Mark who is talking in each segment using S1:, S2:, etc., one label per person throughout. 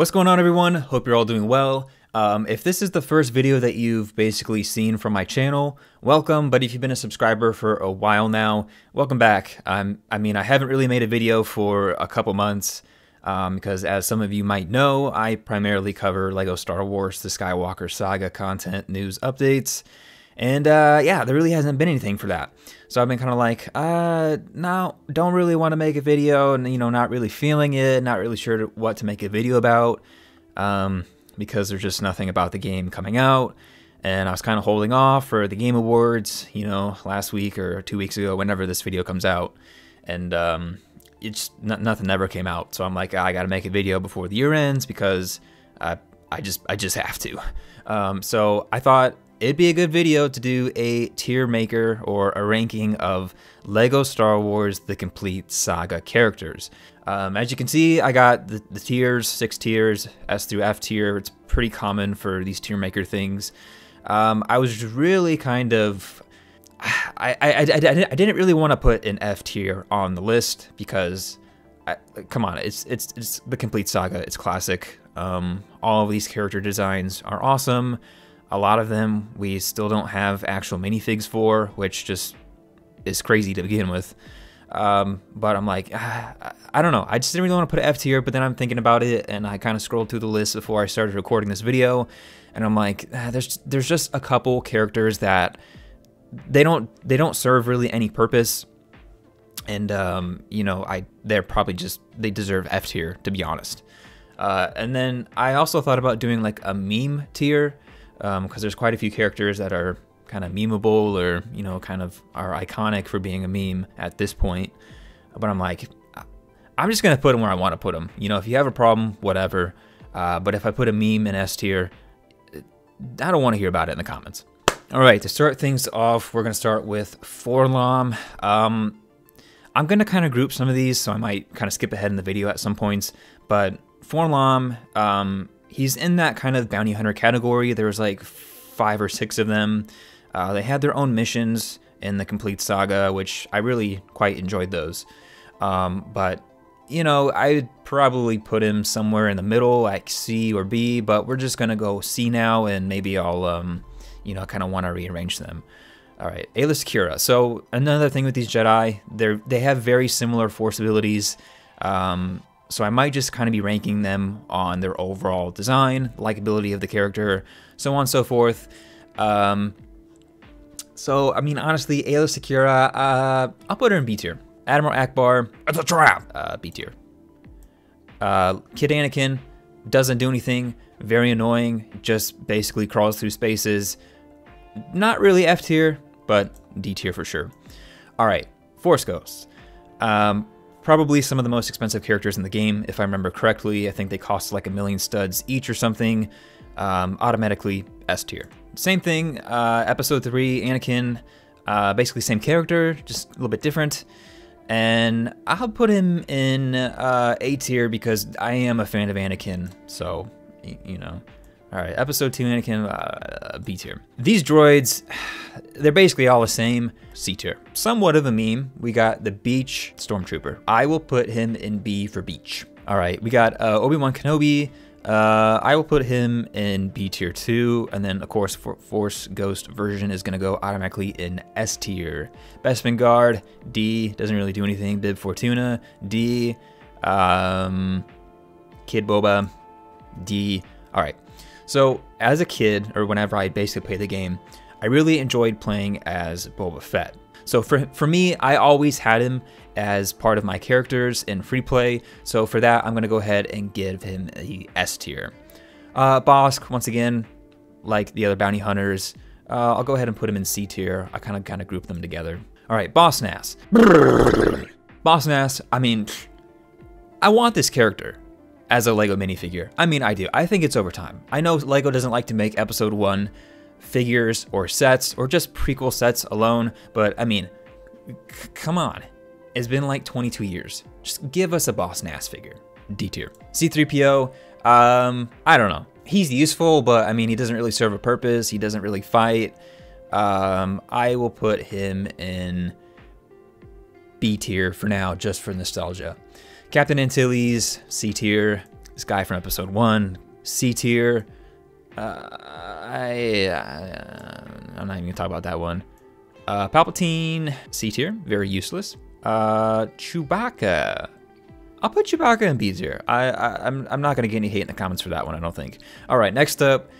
S1: What's going on everyone? Hope you're all doing well. Um, if this is the first video that you've basically seen from my channel, welcome, but if you've been a subscriber for a while now, welcome back. Um, I mean, I haven't really made a video for a couple months, um, because as some of you might know, I primarily cover LEGO Star Wars The Skywalker Saga content, news, updates, and uh, yeah, there really hasn't been anything for that. So I've been kind of like, uh, no, don't really want to make a video, and you know, not really feeling it, not really sure what to make a video about. Um, because there's just nothing about the game coming out. And I was kind of holding off for the Game Awards, you know, last week or two weeks ago, whenever this video comes out. And um, it's nothing ever came out. So I'm like, I got to make a video before the year ends because I, I just I just have to. Um, so I thought it'd be a good video to do a tier maker or a ranking of LEGO Star Wars The Complete Saga characters. Um, as you can see, I got the, the, tiers, six tiers, S through F tier. It's pretty common for these tier maker things. Um, I was really kind of... I, I, I, I didn't really want to put an F tier on the list because, I, come on, it's, it's, it's the complete saga. It's classic. Um, all of these character designs are awesome. A lot of them we still don't have actual minifigs for, which just is crazy to begin with. Um, but I'm like, ah, I don't know. I just didn't really want to put F tier, but then I'm thinking about it, and I kind of scrolled through the list before I started recording this video, and I'm like, ah, there's there's just a couple characters that they don't they don't serve really any purpose, and um, you know, I they're probably just they deserve F tier to be honest. Uh, and then I also thought about doing like a meme tier, because um, there's quite a few characters that are kind of memeable or, you know, kind of are iconic for being a meme at this point. But I'm like, I'm just going to put them where I want to put them. You know, if you have a problem, whatever. Uh, but if I put a meme in S tier, I don't want to hear about it in the comments. All right, to start things off, we're going to start with 4-LOM. Um, I'm going to kind of group some of these, so I might kind of skip ahead in the video at some points. But 4-LOM, um, he's in that kind of bounty hunter category. There was like five or six of them. Uh, they had their own missions in the complete saga, which I really quite enjoyed those. Um, but you know, I'd probably put him somewhere in the middle, like C or B. But we're just gonna go C now, and maybe I'll, um, you know, kind of want to rearrange them. All right, Aayla Secura. So another thing with these Jedi, they they have very similar force abilities. Um, so I might just kind of be ranking them on their overall design, likability of the character, so on and so forth. Um, so, I mean, honestly, Aayla Secura, uh, I'll put her in B tier. Admiral Ackbar, it's a trap, uh, B tier. Uh, Kid Anakin doesn't do anything, very annoying, just basically crawls through spaces. Not really F tier, but D tier for sure. All right, Force Ghosts. Um, probably some of the most expensive characters in the game, if I remember correctly. I think they cost like a million studs each or something. Um, automatically S tier. Same thing, uh, episode 3, Anakin, uh, basically same character, just a little bit different. And I'll put him in uh, A tier because I am a fan of Anakin, so, you know. Alright, episode 2 Anakin, uh, B tier. These droids, they're basically all the same, C tier. Somewhat of a meme, we got the Beach Stormtrooper. I will put him in B for Beach. Alright, we got uh, Obi-Wan Kenobi, uh, I will put him in B tier 2, and then of course for Force Ghost version is going to go automatically in S tier. Bespin Guard, D, doesn't really do anything. Bib Fortuna, D. Um, Kid Boba, D. Alright, so as a kid, or whenever I basically played the game, I really enjoyed playing as Boba Fett. So for, for me, I always had him as part of my characters in free play. So for that, I'm going to go ahead and give him a S tier. Uh, Bossk, once again, like the other bounty hunters, uh, I'll go ahead and put him in C tier. I kind of kind of group them together. All right, Boss Nass. Boss Nass, I mean, I want this character as a LEGO minifigure. I mean, I do. I think it's over time. I know LEGO doesn't like to make episode one figures or sets or just prequel sets alone, but I mean, come on. It's been like 22 years. Just give us a Boss Nass figure. D tier. C3PO, um, I don't know. He's useful, but I mean, he doesn't really serve a purpose. He doesn't really fight. Um, I will put him in B tier for now, just for nostalgia. Captain Antilles, C tier. This guy from episode one, C tier. Uh, I, uh, I'm not even gonna talk about that one. Uh, Palpatine, C tier, very useless. Uh, Chewbacca. I'll put Chewbacca in B tier. I, I, I'm, I'm not gonna get any hate in the comments for that one. I don't think. All right, next up,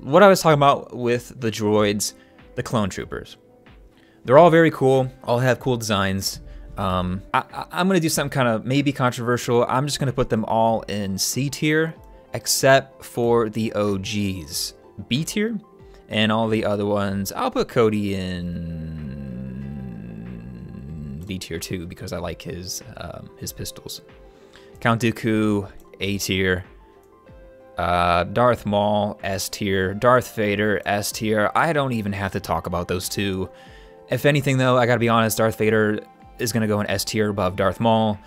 S1: what I was talking about with the droids, the clone troopers. They're all very cool. All have cool designs. Um, I, am gonna do something kind of maybe controversial. I'm just gonna put them all in C tier, except for the OGs. B tier, and all the other ones, I'll put Cody in B tier too because I like his um, his pistols. Count Dooku, A tier. Uh, Darth Maul, S tier. Darth Vader, S tier. I don't even have to talk about those two. If anything, though, I gotta be honest, Darth Vader is gonna go in S tier above Darth Maul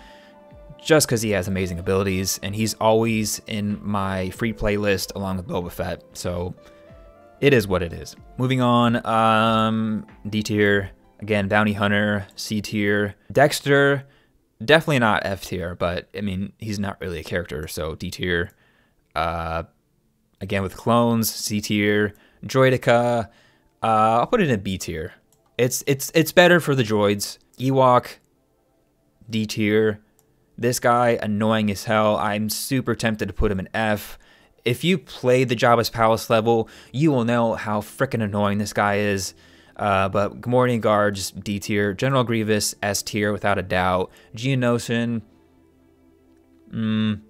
S1: just because he has amazing abilities, and he's always in my free playlist along with Boba Fett. So it is what it is. Moving on, um, D tier, again, Bounty Hunter, C tier. Dexter, definitely not F tier, but I mean, he's not really a character, so D tier. Uh, again, with clones, C tier. Droideka, uh, I'll put it in B tier. It's it's it's better for the droids. Ewok, D tier. This guy, annoying as hell. I'm super tempted to put him in F if you play the Jabba's Palace level, you will know how freaking annoying this guy is. Uh, but Gamorrean Guards, D tier. General Grievous, S tier, without a doubt. Geonosian, mm,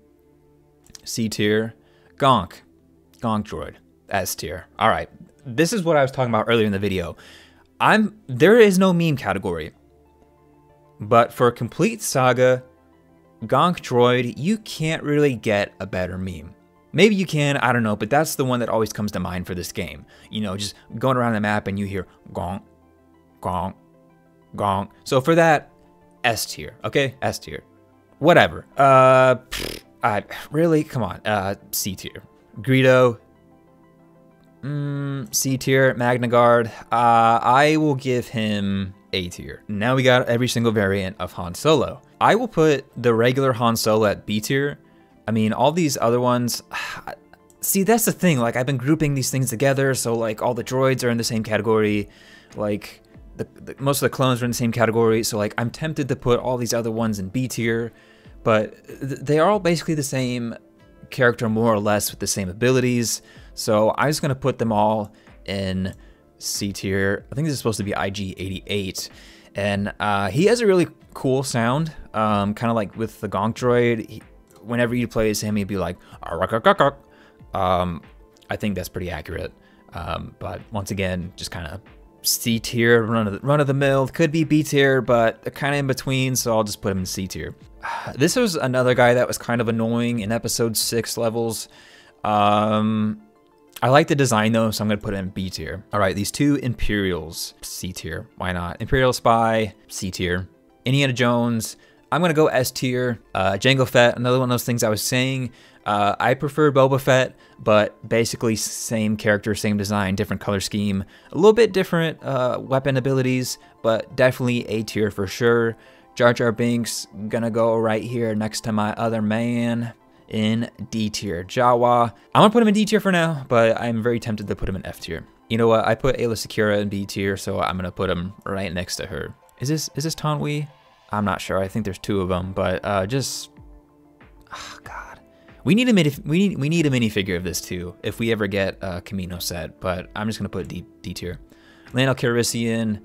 S1: C tier. Gonk, Gonk Droid, S tier. All right, this is what I was talking about earlier in the video. I'm there is no meme category, but for a complete saga, Gonk Droid, you can't really get a better meme. Maybe you can, I don't know, but that's the one that always comes to mind for this game. You know, just going around the map and you hear gong, gong, gong. So for that, S tier, okay? S tier. Whatever. Uh, I really, come on. Uh, C tier. Greedo, mm, C tier. Magna Guard, uh, I will give him A tier. Now we got every single variant of Han Solo. I will put the regular Han Solo at B tier I mean, all these other ones, see, that's the thing. Like, I've been grouping these things together, so like all the droids are in the same category. Like, the, the, most of the clones are in the same category. So like, I'm tempted to put all these other ones in B tier, but th they are all basically the same character, more or less, with the same abilities. So I'm just gonna put them all in C tier. I think this is supposed to be IG88. And uh, he has a really cool sound, um, kind of like with the Gonk droid. He, whenever you play him, he'd be like, um, I think that's pretty accurate. Um, but once again, just kind of C tier, run of the, run of the mill. Could be B tier, but kind of in between. So I'll just put him in C tier. This was another guy that was kind of annoying in episode six levels. Um, I like the design though, so I'm gonna put it in B tier. All right, these two Imperials, C tier. Why not? Imperial Spy, C tier. Indiana Jones, I'm gonna go S tier. Uh, Jango Fett, another one of those things I was saying. Uh, I prefer Boba Fett, but basically same character, same design, different color scheme, a little bit different uh, weapon abilities, but definitely A tier for sure. Jar Jar Binks gonna go right here next to my other man in D tier. Jawa, I'm gonna put him in D tier for now, but I'm very tempted to put him in F tier. You know what? I put Aayla Secura in B tier, so I'm gonna put him right next to her. Is this is this Taun We? I'm not sure. I think there's two of them, but uh, just oh God, we need a mini we need we need a minifigure of this too if we ever get a Kamino set. But I'm just gonna put D D tier. Lando Calrissian,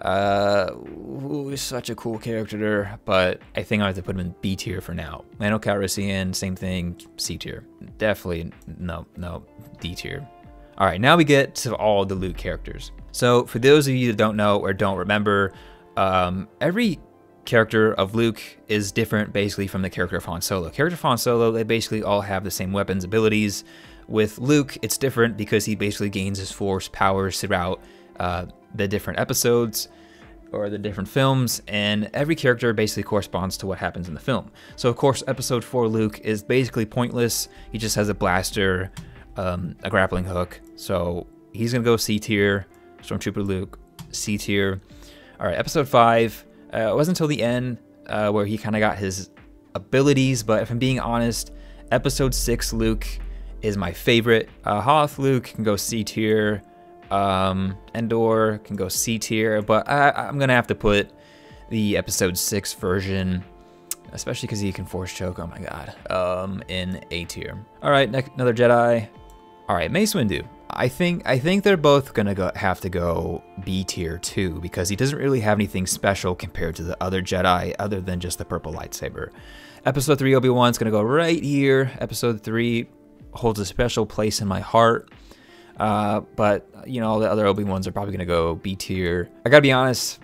S1: uh, ooh, such a cool character, but I think I have to put him in B tier for now. Lando Calrissian, same thing, C tier. Definitely no no D tier. All right, now we get to all the Luke characters. So for those of you that don't know or don't remember, um, every character of Luke is different basically from the character of Han Solo. Character of Han Solo, they basically all have the same weapons abilities. With Luke, it's different because he basically gains his force powers throughout uh, the different episodes or the different films, and every character basically corresponds to what happens in the film. So, of course, episode 4 Luke is basically pointless. He just has a blaster, um, a grappling hook. So, he's gonna go C tier. Stormtrooper Luke, C tier. All right, episode 5 uh, it wasn't until the end uh, where he kind of got his abilities, but if I'm being honest, Episode 6 Luke is my favorite. Uh, Hoth Luke can go C tier. Um, Endor can go C tier, but I, I'm gonna have to put the episode 6 version, especially because he can force choke, oh my god, um, in A tier. Alright, next, another Jedi. Alright, Mace Windu. I think I think they're both gonna go, have to go B tier too because he doesn't really have anything special compared to the other Jedi other than just the purple lightsaber. Episode three Obi Wan's gonna go right here. Episode three holds a special place in my heart. Uh, but you know all the other Obi Wans are probably gonna go B tier. I gotta be honest,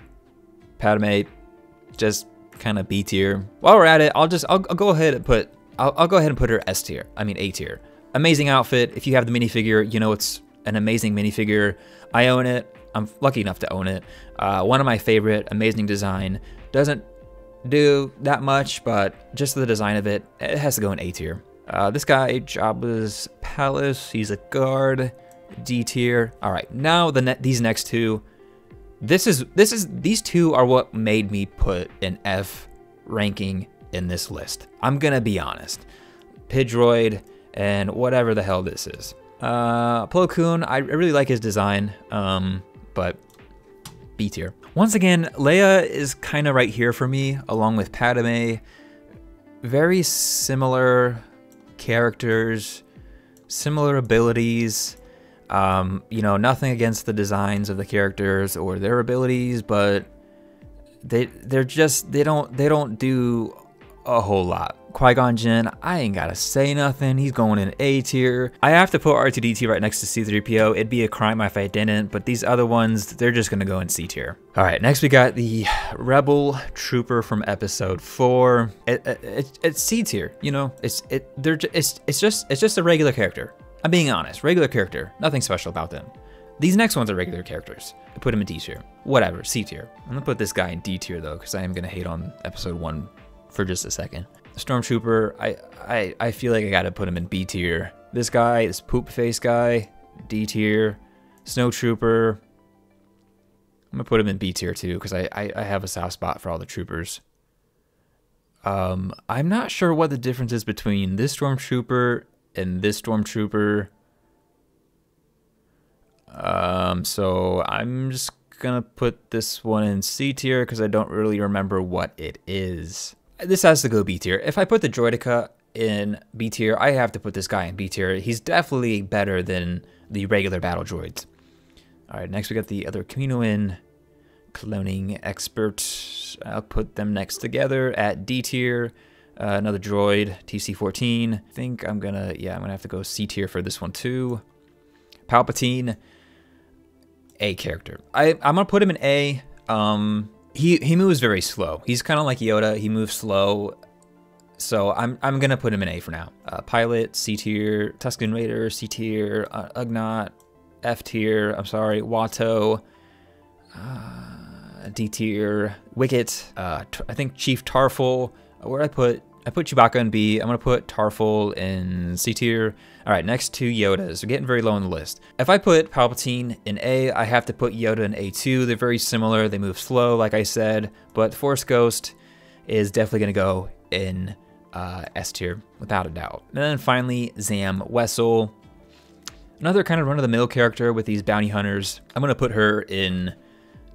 S1: Padme, just kind of B tier. While we're at it, I'll just I'll, I'll go ahead and put I'll, I'll go ahead and put her S tier. I mean A tier. Amazing outfit. If you have the minifigure, you know it's an amazing minifigure. I own it. I'm lucky enough to own it. Uh, one of my favorite, amazing design. Doesn't do that much, but just the design of it, it has to go in A tier. Uh, this guy, Jabba's Palace, he's a guard, D tier. All right, now the ne these next two, this is this is these two are what made me put an F ranking in this list. I'm gonna be honest. Pit Droid and whatever the hell this is. Uh, Plo Koon, I really like his design, um, but B tier. Once again, Leia is kind of right here for me, along with Padme. Very similar characters, similar abilities. Um, you know, nothing against the designs of the characters or their abilities, but they they're just they don't they don't do a whole lot. Qui-Gon Jinn, I ain't gotta say nothing. He's going in A tier. I have to put R2-D2 right next to C-3PO. It'd be a crime if I didn't, but these other ones, they're just gonna go in C tier. All right, next we got the Rebel Trooper from Episode 4. It, it, it, it's C tier, you know? It's it they're it's it's just it's just a regular character. I'm being honest, regular character. Nothing special about them. These next ones are regular characters. I put them in D tier. Whatever, C tier. I'm gonna put this guy in D tier though, because I am gonna hate on Episode 1 for just a second. Stormtrooper, I, I, I feel like I gotta put him in B tier. This guy, this poop face guy, D tier. Snowtrooper, I'm gonna put him in B tier too because I, I, I have a soft spot for all the troopers. Um, I'm not sure what the difference is between this stormtrooper and this stormtrooper. Um, so I'm just gonna put this one in C tier because I don't really remember what it is this has to go B tier. If I put the Droideka in B tier, I have to put this guy in B tier. He's definitely better than the regular battle droids. All right, next we got the other Kaminoan cloning expert. I'll put them next together at D tier. Uh, another droid, TC-14. I think I'm gonna, yeah, I'm gonna have to go C tier for this one too. Palpatine, A character. I, I'm gonna put him in A. Um, he he moves very slow. He's kind of like Yoda. He moves slow. So I'm I'm gonna put him in A for now. Uh, Pilot, C tier. Tusken Raider, C tier. Uh, Ugnaught, F tier. I'm sorry. Watto, uh, D tier. Wicket. Uh, I think Chief Tarfful. Where I put I put Chewbacca in B. I'm gonna put Tarfful in C tier. All right, next two Yodas. We're getting very low on the list. If I put Palpatine in A, I have to put Yoda in A2. They're very similar. They move slow, like I said, but Force Ghost is definitely gonna go in uh, S tier, without a doubt. And then finally, Zam Wesell. Another kind of run-of-the-mill character with these bounty hunters. I'm gonna put her in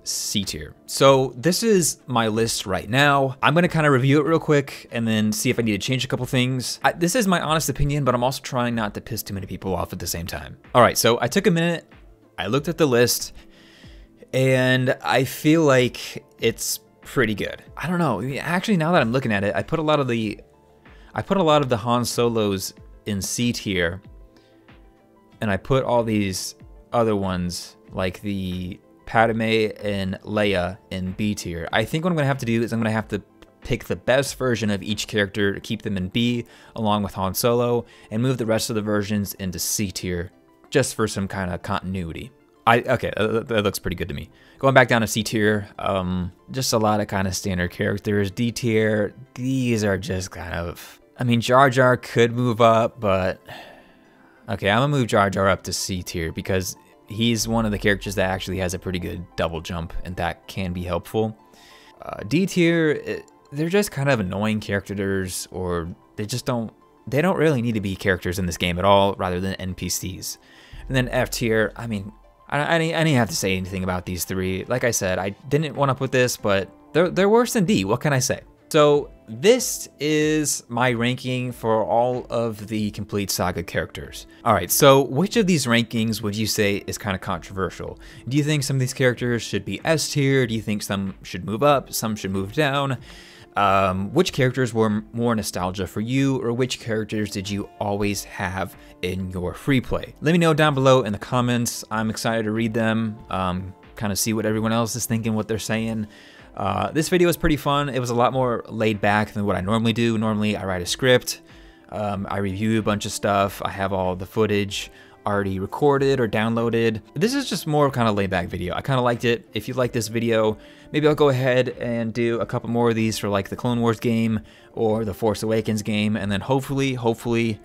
S1: C tier. So this is my list right now. I'm gonna kind of review it real quick and then see if I need to change a couple things. I, this is my honest opinion, but I'm also trying not to piss too many people off at the same time. All right, so I took a minute, I looked at the list, and I feel like it's pretty good. I don't know, actually now that I'm looking at it, I put a lot of the, I put a lot of the Han Solos in C tier, and I put all these other ones like the Padme and Leia in B tier. I think what I'm going to have to do is I'm going to have to pick the best version of each character to keep them in B along with Han Solo and move the rest of the versions into C tier just for some kind of continuity. I okay, that looks pretty good to me. Going back down to C tier, um, just a lot of kind of standard characters. D tier, these are just kind of. I mean, Jar Jar could move up, but okay, I'm gonna move Jar Jar up to C tier because he's one of the characters that actually has a pretty good double jump, and that can be helpful. Uh, D tier, they're just kind of annoying characters, or they just don't they don't really need to be characters in this game at all rather than NPCs. And then F tier, I mean, I, I, I didn't have to say anything about these three. Like I said, I didn't want to put this, but they're, they're worse than D. What can I say? So this is my ranking for all of the complete saga characters. All right, so which of these rankings would you say is kind of controversial? Do you think some of these characters should be S tier? Do you think some should move up, some should move down? Um, which characters were more nostalgia for you, or which characters did you always have in your free play? Let me know down below in the comments. I'm excited to read them, um, kind of see what everyone else is thinking, what they're saying. Uh, this video was pretty fun. It was a lot more laid back than what I normally do. Normally, I write a script, um, I review a bunch of stuff, I have all the footage already recorded or downloaded. This is just more kind of laid back video. I kind of liked it. If you like this video, maybe I'll go ahead and do a couple more of these for like the Clone Wars game or the Force Awakens game, and then hopefully, hopefully,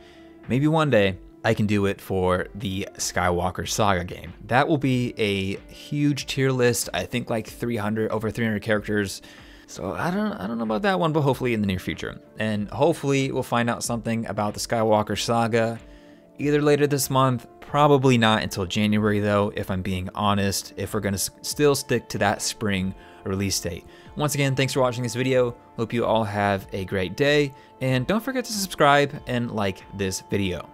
S1: maybe one day, I can do it for the Skywalker Saga game. That will be a huge tier list. I think like 300 over 300 characters. So I don't I don't know about that one, but hopefully in the near future. And hopefully we'll find out something about the Skywalker Saga either later this month, probably not until January though, if I'm being honest, if we're going to still stick to that spring release date. Once again, thanks for watching this video. Hope you all have a great day, and don't forget to subscribe and like this video.